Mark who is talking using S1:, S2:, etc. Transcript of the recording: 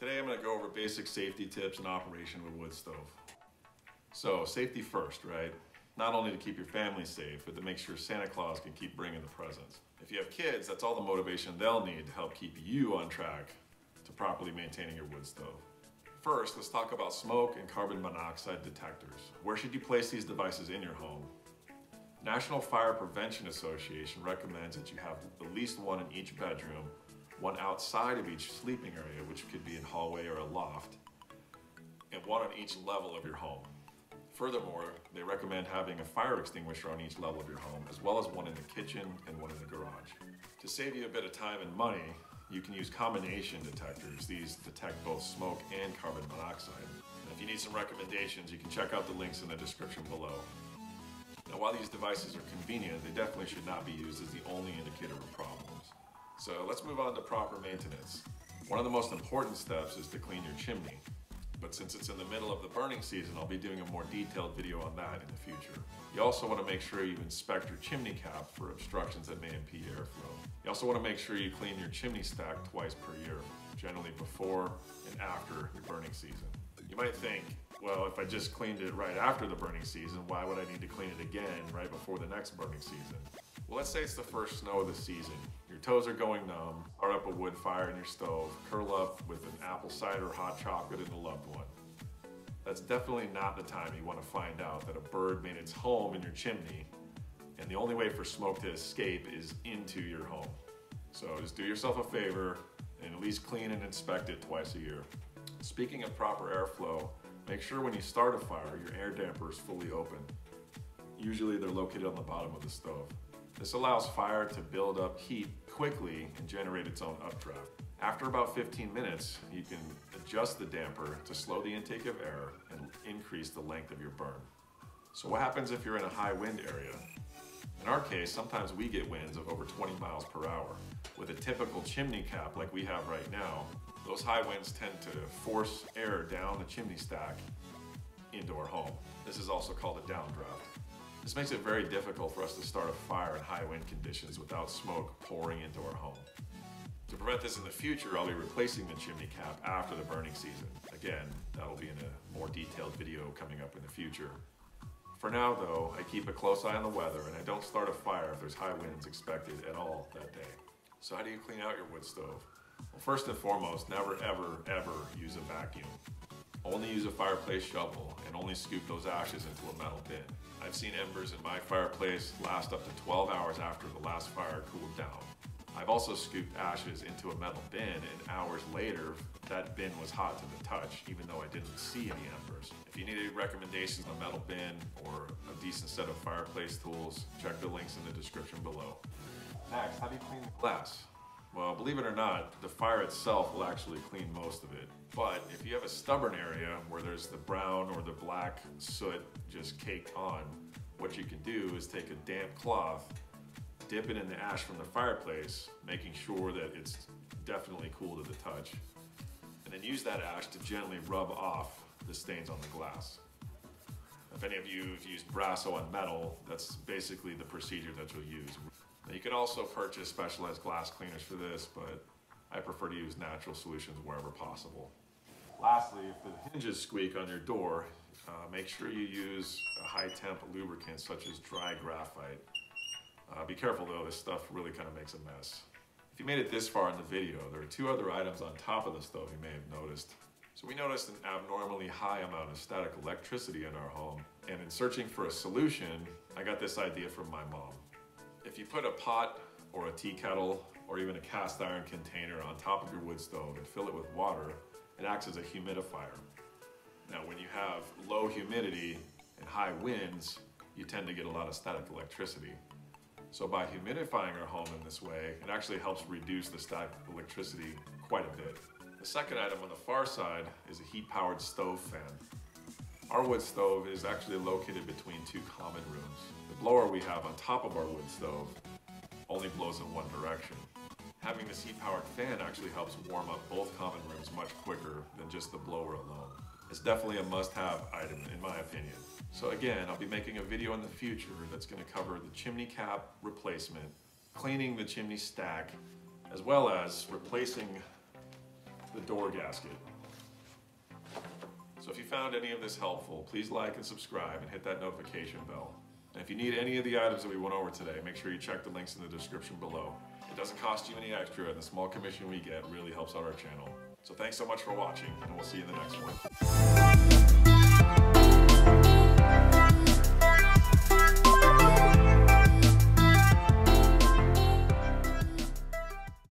S1: Today I'm going to go over basic safety tips and operation of a wood stove. So safety first, right? Not only to keep your family safe, but to make sure Santa Claus can keep bringing the presents. If you have kids, that's all the motivation they'll need to help keep you on track to properly maintaining your wood stove. First, let's talk about smoke and carbon monoxide detectors. Where should you place these devices in your home? National Fire Prevention Association recommends that you have at least one in each bedroom one outside of each sleeping area, which could be a hallway or a loft, and one on each level of your home. Furthermore, they recommend having a fire extinguisher on each level of your home, as well as one in the kitchen and one in the garage. To save you a bit of time and money, you can use combination detectors. These detect both smoke and carbon monoxide. And if you need some recommendations, you can check out the links in the description below. Now, while these devices are convenient, they definitely should not be used as the only indicator of problems. So let's move on to proper maintenance. One of the most important steps is to clean your chimney. But since it's in the middle of the burning season, I'll be doing a more detailed video on that in the future. You also want to make sure you inspect your chimney cap for obstructions that may impede airflow. You also want to make sure you clean your chimney stack twice per year, generally before and after your burning season. You might think, well, if I just cleaned it right after the burning season, why would I need to clean it again right before the next burning season? Well, let's say it's the first snow of the season. Your toes are going numb, start up a wood fire in your stove, curl up with an apple cider hot chocolate and a loved one. That's definitely not the time you want to find out that a bird made its home in your chimney and the only way for smoke to escape is into your home. So just do yourself a favor and at least clean and inspect it twice a year. Speaking of proper airflow, make sure when you start a fire, your air damper is fully open. Usually they're located on the bottom of the stove. This allows fire to build up heat quickly and generate its own updraft. After about 15 minutes, you can adjust the damper to slow the intake of air and increase the length of your burn. So what happens if you're in a high wind area? In our case, sometimes we get winds of over 20 miles per hour. With a typical chimney cap like we have right now, those high winds tend to force air down the chimney stack into our home. This is also called a downdraft. This makes it very difficult for us to start a fire in high wind conditions without smoke pouring into our home. To prevent this in the future, I'll be replacing the chimney cap after the burning season. Again, that'll be in a more detailed video coming up in the future. For now though, I keep a close eye on the weather and I don't start a fire if there's high winds expected at all that day. So how do you clean out your wood stove? Well, first and foremost, never ever, ever use a vacuum. Only use a fireplace shovel and only scoop those ashes into a metal bin. I've seen embers in my fireplace last up to 12 hours after the last fire cooled down. I've also scooped ashes into a metal bin and hours later that bin was hot to the touch even though I didn't see any embers. If you need any recommendations on a metal bin or a decent set of fireplace tools, check the links in the description below. Next, how do you clean the glass? Well, believe it or not, the fire itself will actually clean most of it. But if you have a stubborn area where there's the brown or the black soot just caked on, what you can do is take a damp cloth, dip it in the ash from the fireplace, making sure that it's definitely cool to the touch, and then use that ash to gently rub off the stains on the glass. If any of you have used Brasso on metal, that's basically the procedure that you'll use. You can also purchase specialized glass cleaners for this, but I prefer to use natural solutions wherever possible. Lastly, if the hinges squeak on your door, uh, make sure you use a high temp lubricant such as dry graphite. Uh, be careful though, this stuff really kind of makes a mess. If you made it this far in the video, there are two other items on top of the stove you may have noticed. So we noticed an abnormally high amount of static electricity in our home, and in searching for a solution, I got this idea from my mom. If you put a pot or a tea kettle or even a cast iron container on top of your wood stove and fill it with water, it acts as a humidifier. Now when you have low humidity and high winds, you tend to get a lot of static electricity. So by humidifying our home in this way, it actually helps reduce the static electricity quite a bit. The second item on the far side is a heat-powered stove fan. Our wood stove is actually located between two common rooms. The blower we have on top of our wood stove only blows in one direction. Having this heat-powered fan actually helps warm up both common rooms much quicker than just the blower alone. It's definitely a must-have item in my opinion. So again, I'll be making a video in the future that's going to cover the chimney cap replacement, cleaning the chimney stack, as well as replacing the door gasket. So if you found any of this helpful, please like and subscribe and hit that notification bell. And if you need any of the items that we went over today, make sure you check the links in the description below. It doesn't cost you any extra, and the small commission we get really helps out our channel. So thanks so much for watching, and we'll see you in the next one.